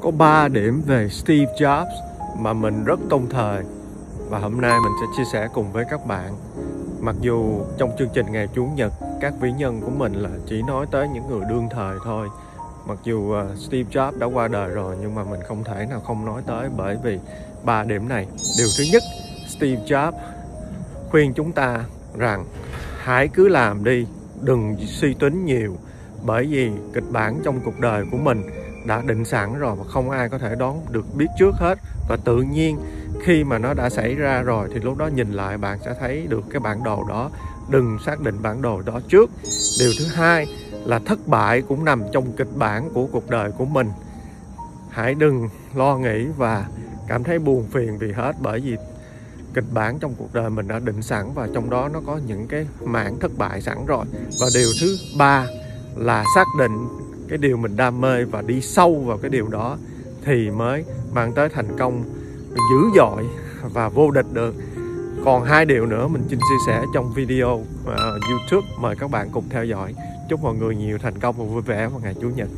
có 3 điểm về Steve Jobs mà mình rất tôn thờ. Và hôm nay mình sẽ chia sẻ cùng với các bạn. Mặc dù trong chương trình ngày chủ nhật, các vĩ nhân của mình là chỉ nói tới những người đương thời thôi. Mặc dù ờ, Steve Jobs đã qua đời rồi, nhưng mà mình không thể nào không nói tới bởi vì ba điểm này. Điều thứ nhất, Steve Jobs khuyên chúng ta rằng hãy cứ làm đi, đừng suy tính nhiều, bởi vì kịch bản trong cuộc đời của mình đã định sẵn rồi mà không ai có thể đoán được, biết trước hết. Và tự nhiên khi mà nó đã xảy ra rồi thì lúc đó nhìn lại bạn sẽ thấy được cái bản đồ đó. Đừng xác định bản đồ đó trước. Điều thứ hai là thất bại cũng nằm trong kịch bản của cuộc đời của mình. Hãy đừng lo nghĩ và cảm thấy buồn phiền vì hết, bởi vì kịch bản trong cuộc đời mình đã định sẵn và trong đó nó có những cái mảng thất bại sẵn rồi. Và điều thứ ba là xác định cái điều mình đam mê và đi sâu vào cái điều đó thì mới mang tới thành công. Dữ dội và vô địch được. Còn hai điều nữa mình xin chia sẻ trong video uh, YouTube. Mời các bạn cùng theo dõi. Chúc mọi người nhiều thành công và vui vẻ vào ngày chủ nhật.